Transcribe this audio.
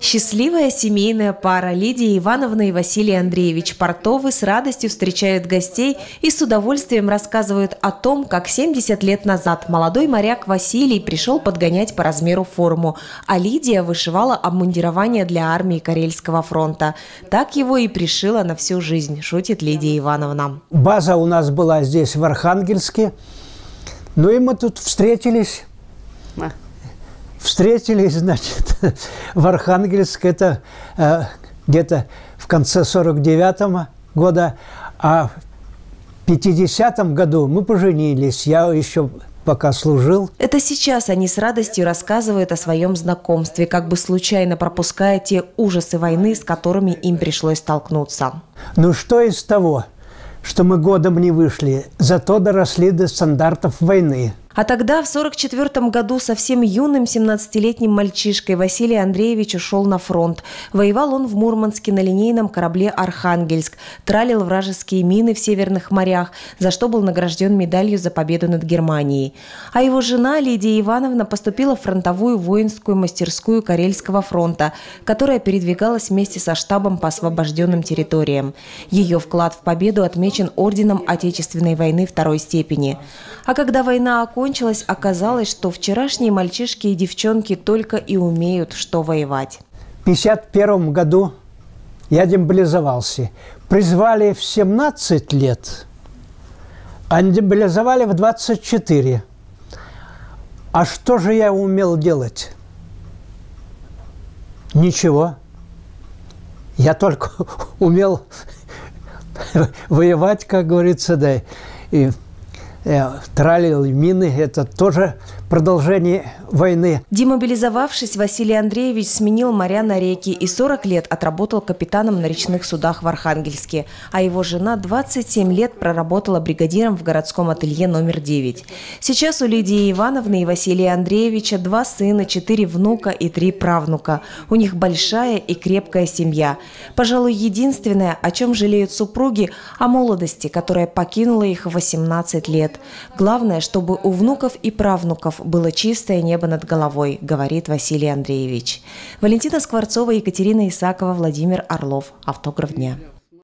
Счастливая семейная пара Лидия Ивановна и Василий Андреевич Портовы с радостью встречают гостей и с удовольствием рассказывают о том, как 70 лет назад молодой моряк Василий пришел подгонять по размеру форму, а Лидия вышивала обмундирование для армии Карельского фронта. Так его и пришила на всю жизнь, шутит Лидия Ивановна. База у нас была здесь в Архангельске. Ну и мы тут встретились встретились, значит, в Архангельск, это э, где-то в конце 49-го года, а в 50-м году мы поженились. Я еще пока служил. Это сейчас они с радостью рассказывают о своем знакомстве, как бы случайно пропуская те ужасы войны, с которыми им пришлось столкнуться. Ну что из того, что мы годом не вышли, зато доросли до стандартов войны – а тогда, в 1944 году, совсем юным 17-летним мальчишкой Василий Андреевич ушел на фронт. Воевал он в Мурманске на линейном корабле «Архангельск», тралил вражеские мины в северных морях, за что был награжден медалью за победу над Германией. А его жена Лидия Ивановна поступила в фронтовую воинскую мастерскую Карельского фронта, которая передвигалась вместе со штабом по освобожденным территориям. Ее вклад в победу отмечен орденом Отечественной войны второй степени. А когда война окончилась, закончилось, оказалось, что вчерашние мальчишки и девчонки только и умеют, что воевать. В 1951 году я демобилизовался. Призвали в 17 лет, а демобилизовали в 24. А что же я умел делать? Ничего. Я только умел воевать, как говорится, да, и тралил мины. Это тоже продолжение войны. Демобилизовавшись, Василий Андреевич сменил моря на реки и 40 лет отработал капитаном на речных судах в Архангельске, а его жена 27 лет проработала бригадиром в городском ателье номер 9. Сейчас у Лидии Ивановны и Василия Андреевича два сына, четыре внука и три правнука. У них большая и крепкая семья. Пожалуй, единственное, о чем жалеют супруги, о молодости, которая покинула их в 18 лет. Главное, чтобы у внуков и правнуков было чистое небо над головой, говорит Василий Андреевич. Валентина Скворцова, Екатерина Исакова, Владимир Орлов. Автограф дня.